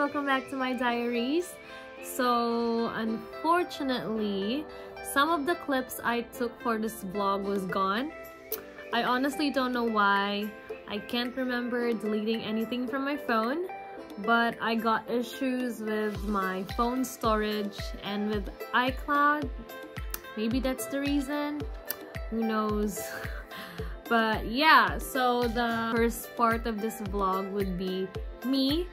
Welcome back to my diaries. So unfortunately, some of the clips I took for this vlog was gone. I honestly don't know why. I can't remember deleting anything from my phone, but I got issues with my phone storage and with iCloud. Maybe that's the reason. Who knows? But yeah, so the first part of this vlog would be me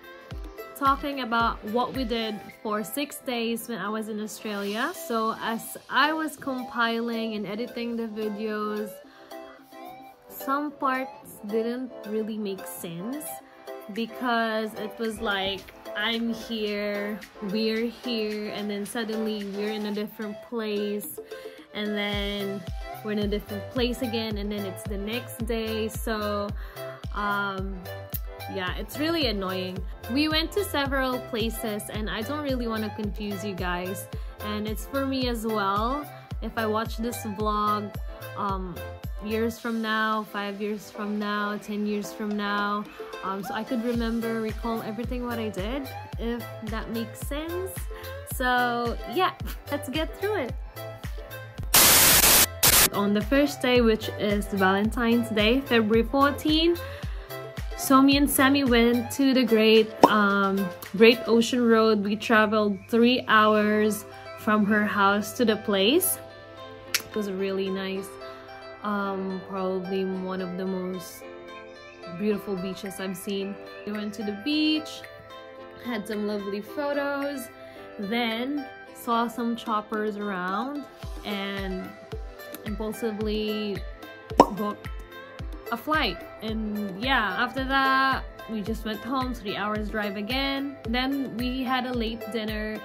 talking about what we did for six days when I was in Australia. So as I was compiling and editing the videos, some parts didn't really make sense because it was like I'm here, we're here, and then suddenly we're in a different place, and then we're in a different place again, and then it's the next day. So, um, yeah, it's really annoying. We went to several places, and I don't really want to confuse you guys, and it's for me as well. If I watch this vlog, um, years from now, five years from now, 10 years from now. Um, so I could remember, recall everything what I did, if that makes sense. So yeah, let's get through it. On the first day, which is Valentine's Day, February 14, so me and Sammy went to the Great, um, Great Ocean Road. We traveled three hours from her house to the place. It was a really nice um, probably one of the most beautiful beaches I've seen. We went to the beach, had some lovely photos, then saw some choppers around and impulsively booked a flight. And yeah, after that, we just went home, three hours drive again. Then we had a late dinner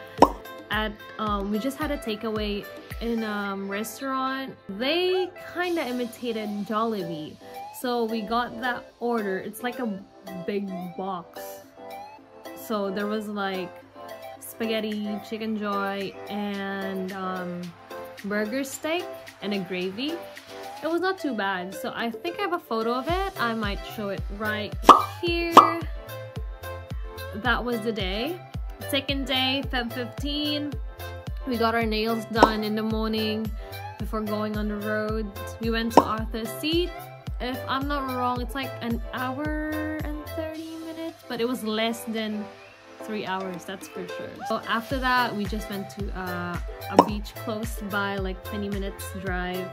at, um, we just had a takeaway in a um, restaurant, they kind of imitated Jollibee. So we got that order. It's like a big box. So there was like spaghetti, chicken joy, and um, burger steak and a gravy. It was not too bad. So I think I have a photo of it. I might show it right here. That was the day. Second day, Feb 15 we got our nails done in the morning before going on the road. We went to Arthur's Seat. If I'm not wrong, it's like an hour and 30 minutes, but it was less than three hours, that's for sure. So after that, we just went to uh, a beach close by, like 20 minutes drive,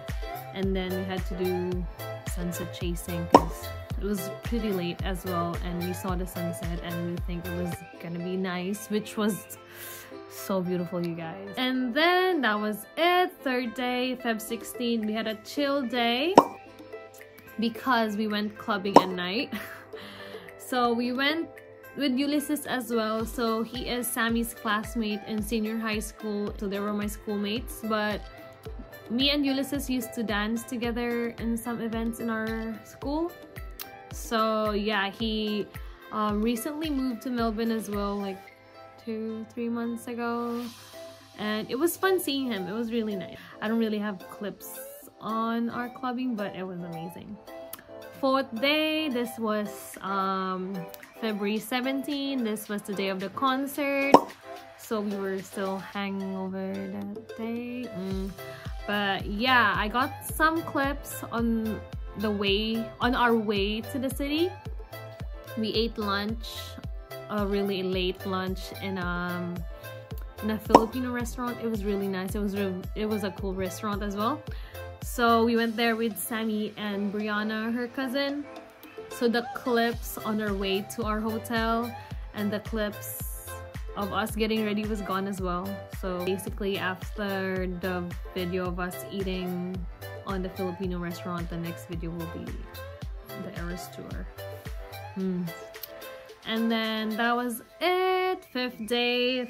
and then we had to do sunset chasing because it was pretty late as well, and we saw the sunset, and we think it was gonna be nice, which was so beautiful you guys. And then that was it third day feb 16 we had a chill day because we went clubbing at night. So we went with Ulysses as well. So he is Sammy's classmate in senior high school so they were my schoolmates but me and Ulysses used to dance together in some events in our school so yeah he um, recently moved to Melbourne as well like two, three months ago. And it was fun seeing him. It was really nice. I don't really have clips on our clubbing, but it was amazing. Fourth day, this was um, February 17. This was the day of the concert. So we were still hangover that day. Mm. But yeah, I got some clips on the way, on our way to the city. We ate lunch a really late lunch in um in a Filipino restaurant. It was really nice. It was it was a cool restaurant as well. So we went there with Sammy and Brianna, her cousin. So the clips on our way to our hotel and the clips of us getting ready was gone as well. So basically after the video of us eating on the Filipino restaurant, the next video will be the Eras tour. Hmm. And then that was it. Fifth day,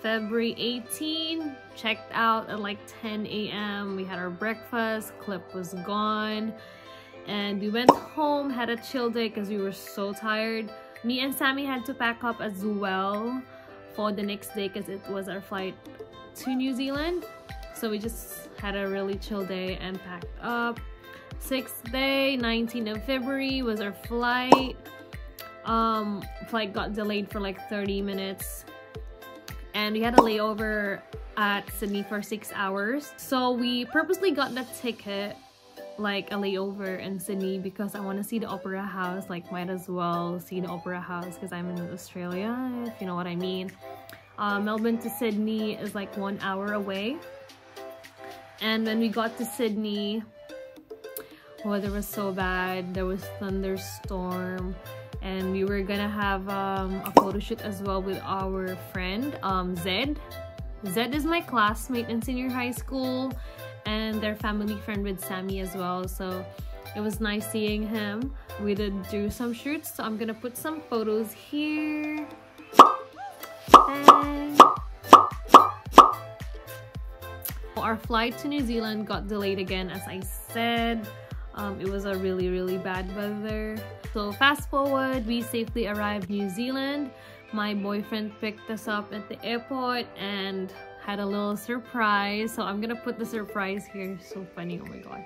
February 18. Checked out at like 10 a.m. We had our breakfast. Clip was gone. And we went home, had a chill day because we were so tired. Me and Sammy had to pack up as well for the next day because it was our flight to New Zealand. So we just had a really chill day and packed up. Sixth day, 19th of February was our flight um, flight got delayed for like 30 minutes and we had a layover at Sydney for six hours. So we purposely got the ticket like a layover in Sydney because I want to see the opera house like might as well see the opera house because I'm in Australia if you know what I mean. Uh, Melbourne to Sydney is like one hour away. And when we got to Sydney weather was so bad there was thunderstorm and we were gonna have um, a photo shoot as well with our friend um, Zed. Zed is my classmate in senior high school and their family friend with Sammy as well. So it was nice seeing him. We did do some shoots. So I'm gonna put some photos here. Our flight to New Zealand got delayed again as I said. Um, it was a really really bad weather. So fast forward we safely arrived New Zealand. My boyfriend picked us up at the airport and had a little surprise. So i'm gonna put the surprise here. So funny. Oh my god.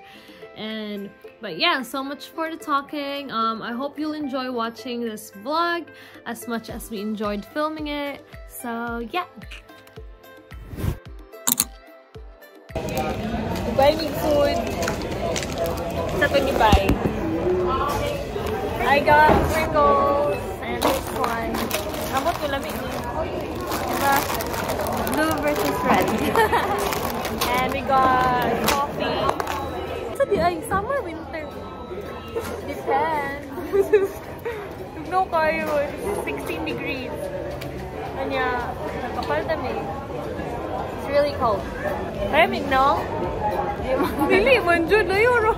And but yeah so much for the talking. Um i hope you'll enjoy watching this vlog as much as we enjoyed filming it. So yeah. Buy me food. Sa buy I got Pringles and this one. Amot ko lamig ni. Diba? blue versus red. and we got coffee. So the ay, summer, winter. Depends. no kayo. 16 degrees. Kanya, nakapal dami. It's really cold. Maraming, no? Dili, man dyan. Na euro.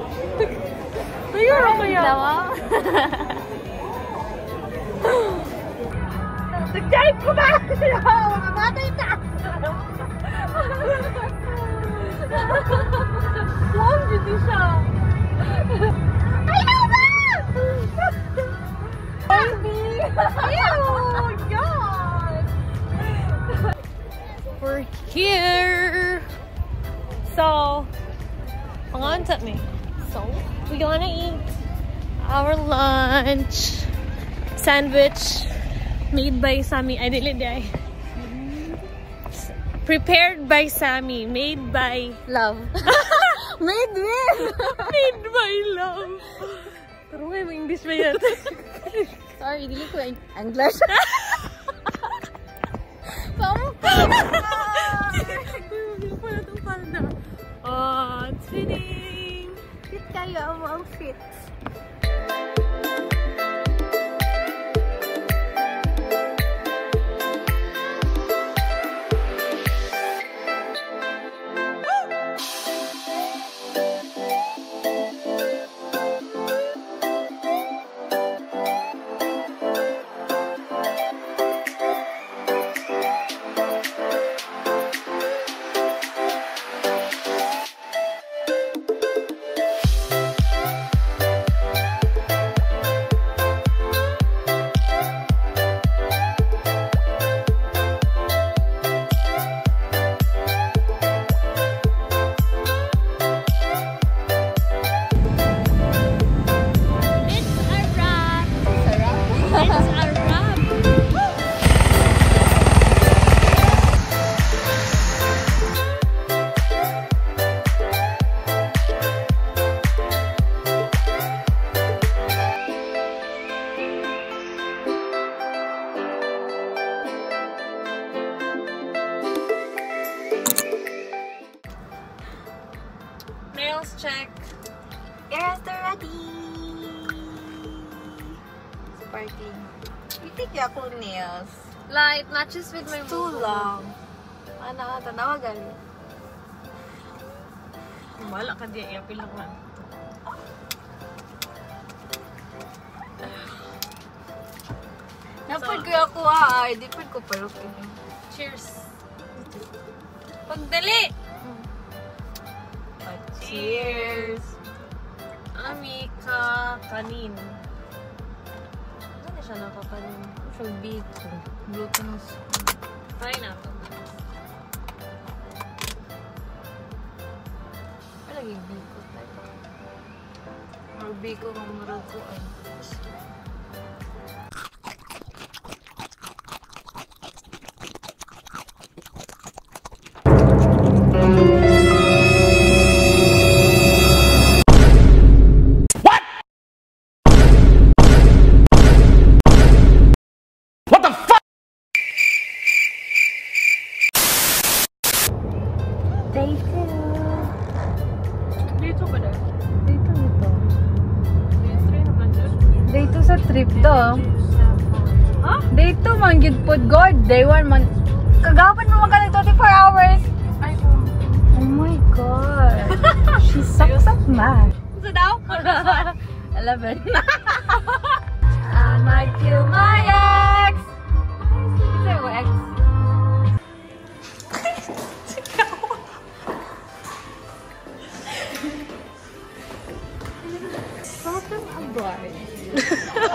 Na euro kaya. Dawa? Nag-drive ko ba? Mamatay na! Long dito siya. Ayaw na! Baby! Ayaw! God! We're here. So, on to me. So, we gonna eat our lunch sandwich made by Sammy. I didn't die. Prepared by Sammy. Made by Love. Made with! Made by love. Pero mo English ba yan? Sorry, dili ko English. Oh, it's fitting! Fit kayo ang outfit. Light matches with my Too long. Ano, tanawagan. Wala ka di, i-apil lang man. Napad ko ako ah. Di pa ko pero. Cheers! Pagdali! Cheers! Amika kanin. Ano siya nakakanin? Alphabito. Glutinous. Try natin. Palagi Biko tayo. Or Biko kung Morocco ay. Ano? Drive through. Dito ba na? Dito, dito. Dito sa trip to. Ha? Huh? Dito man gid pod god. Day 1 man. Kagapan mo magkano 24 hours. Oh. my god. She sucks at math. Sa daw? 11. I might kill my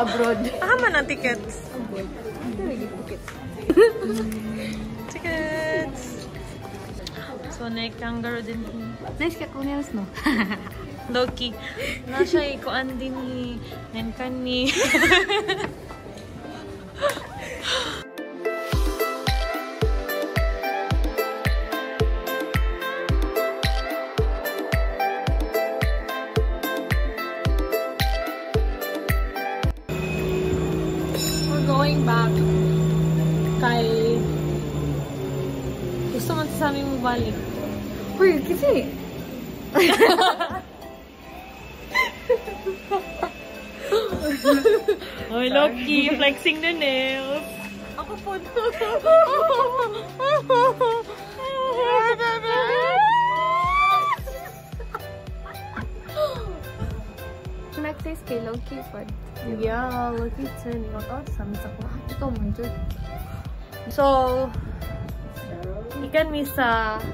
abroad. Tama na tickets. tickets. So, na-kangaroo din. Nice ka kunyas no? Loki. Na siya ikuan din ni Nenkan ni. Flexing the nails. Ako po. Next is kay Loki pod. Yeah, at it. Not awesome. Sa ko. Man dyan. So, ikan mi sa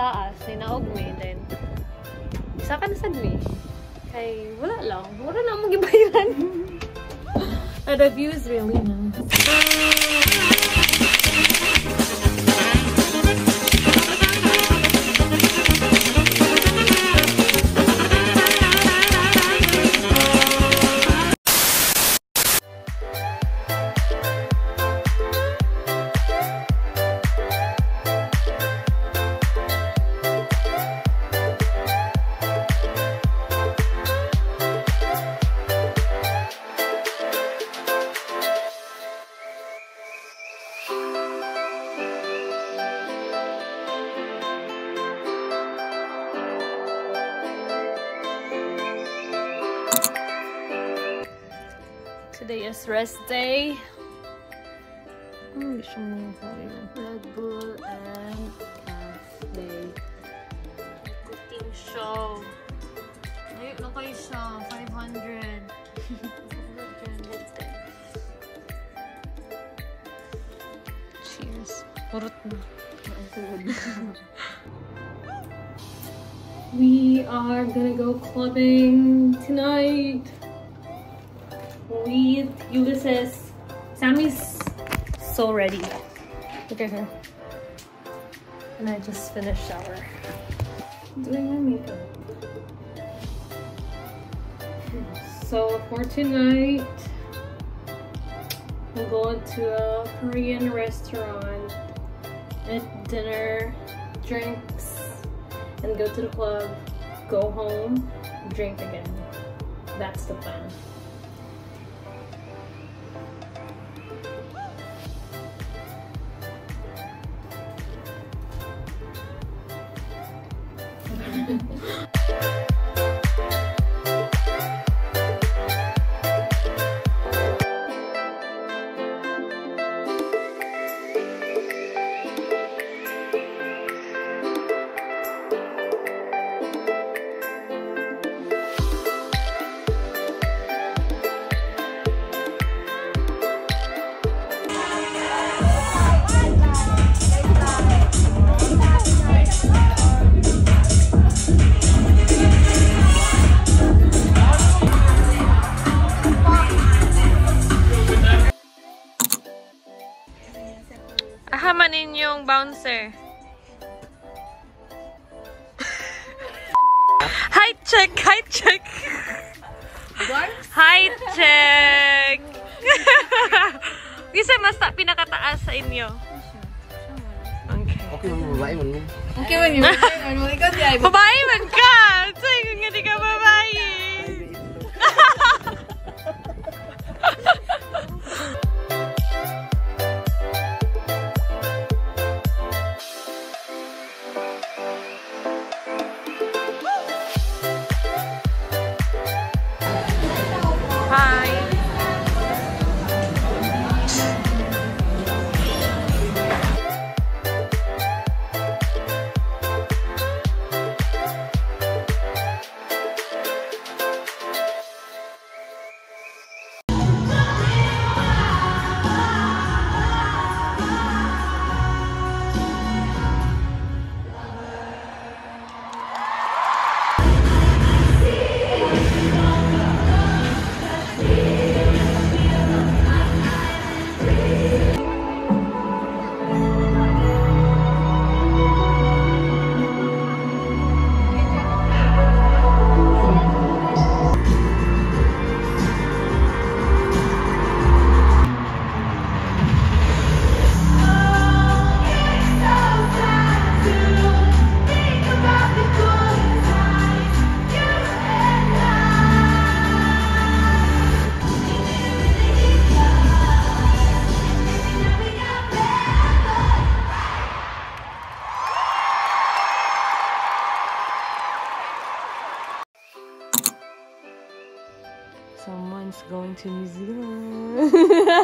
taas, ni naog mi, then, isa ka na sad mi. Kay, wala lang. Wala lang mong gibayan. But the view is really nice. Today is rest day. Gusto mo yung sabi mo. Red Bull and cafe. Cooking show. Ayun siya. 500. Cheers. Purot na. We are gonna go clubbing tonight with Ulysses. Sammy's so ready. Look at her. And I just finished shower. Doing my makeup. So for tonight, we'll go to a Korean restaurant, eat dinner, drinks, and go to the club, go home, drink again. That's the plan. Música bouncer. Hi, check! Hi, check! Hi, check! Kasi mas ta- pinakataas sa inyo. Okay. Okay, mga babae man mo. Okay man yun. Okay man Ikaw di ay. Babae man ka! Say, kung hindi ka babae.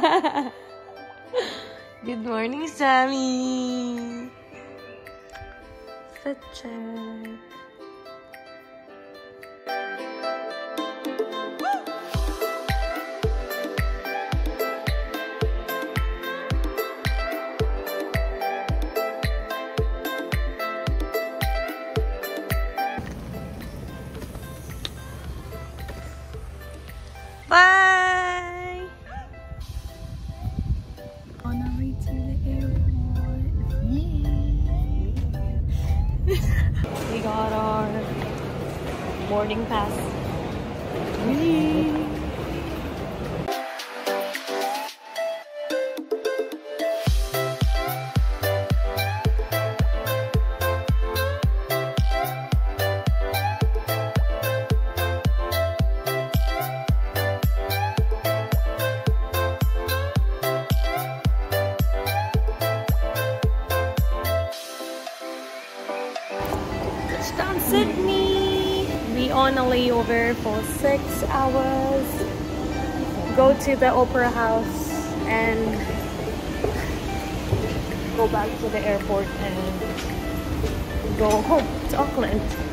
Good morning, Sammy. Fit boarding pass. Whee! Sydney! We on a layover for six hours. Go to the opera house and go back to the airport and go home to Auckland.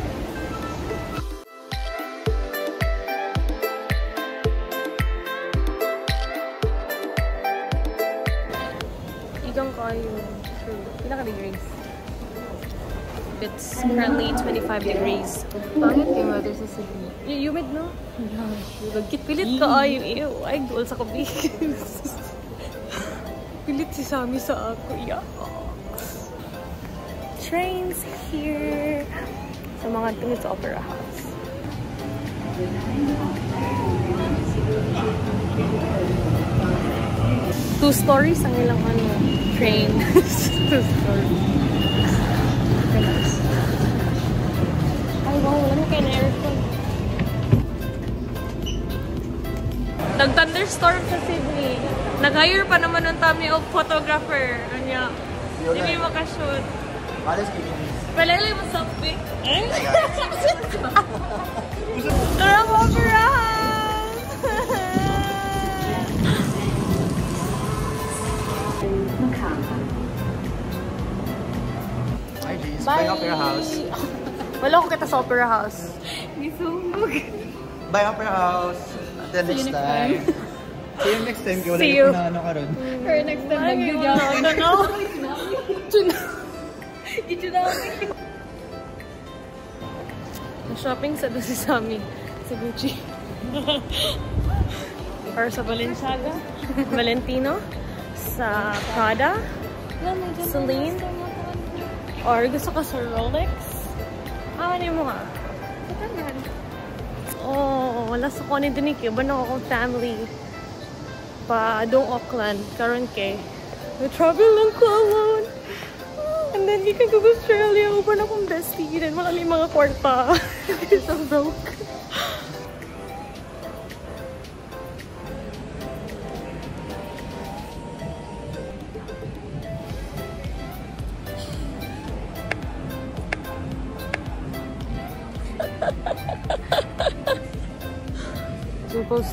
It's currently 25 degrees. Bakit yung weather sa Sydney? Humid, no? Git pilit ka ay. Ew, ay, goal sa kabi. pilit si Sammy sa ako. Yeah. Trains here. Sa mga dun sa Opera House. Two stories ang ilang ano, train. Two stories. Mahulan kay na aircon. Nag-thunderstorm sa Sydney. Nag-hire pa naman ng tami o photographer. Anya, hindi mo ka-shoot. Palis kikinis. Palala mo sa pic. Eh? Tara mo, Braham! Bye! Bye, Opera House. Wala ko kita sa opera house. Bye, Opera House. Until next time. See you next time. Wala See you. na ano ka ron. Or next time, wala, ako. I don't know. Shopping sa doon si Sammy. Sa Gucci. Or sa Balenciaga. Valentino. Sa Prada. Celine. Or gusto ka sa Rolex. Ano mo nga? Oh, wala sa kunin din ni Cuba na akong family. Pa dong Auckland. Karon kay. We travel lang ko alone. And then, di ka go Australia. Upa na akong bestie. Then, wala may mga kwarta. so broke.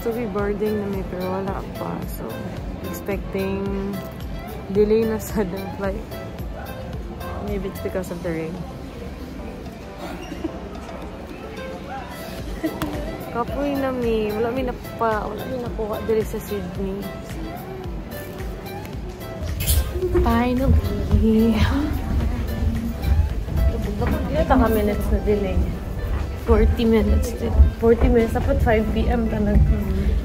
To be boarding na may pero wala pa. So, expecting delay na sa the flight. Maybe it's because of the rain. Kapoy na mi. Wala mi napa, wala mi nakuha diri sa Sydney. Finally. Ito ka minutes na delay. 40 minutes. 40 minutes. Dapat 5 p.m. ka.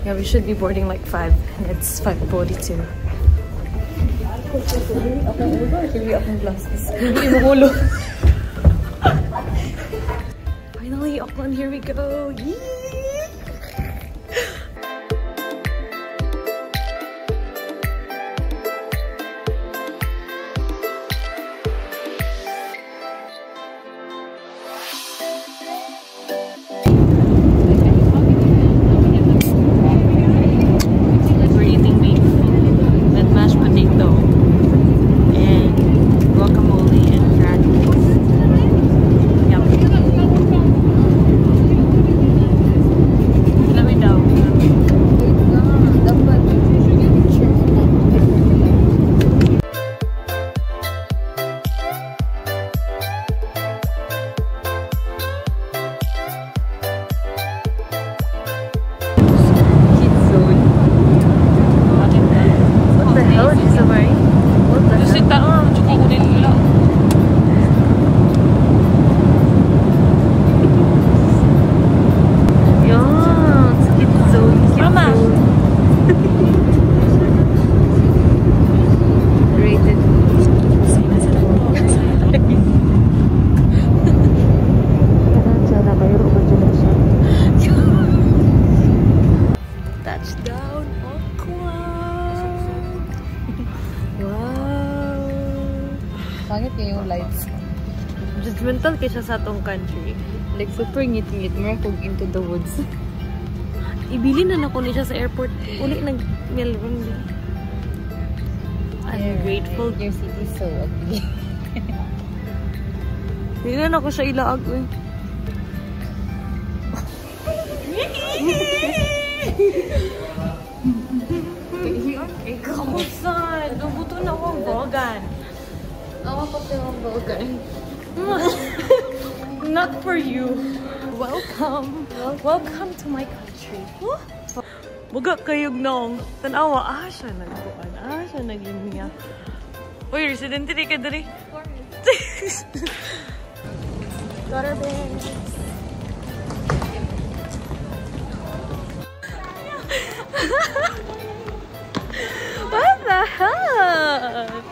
Yeah, we should be boarding like 5. And it's 5.42. Finally, Auckland, here we go. Yee! Judgmental kaysa sa atong country. Like, super ngit-ngit. Mura kog into the woods. Ibili na nako ni siya sa airport. Uli nag Melbourne. I'm grateful. Your city is so ugly. Hindi na ako siya ilaag eh. Kamusta? Nabuto na akong bogan. Ako pa yung bogan. Not for you. Welcome. Welcome to my country. Buga kayog nong. Tanawa, ah, siya nagbuan. Ah, siya naging niya. Uy, resident ka diri. Water bears. What the hell?